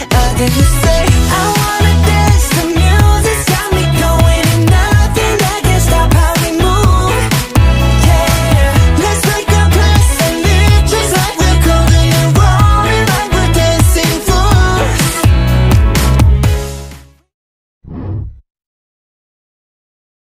I didn't say I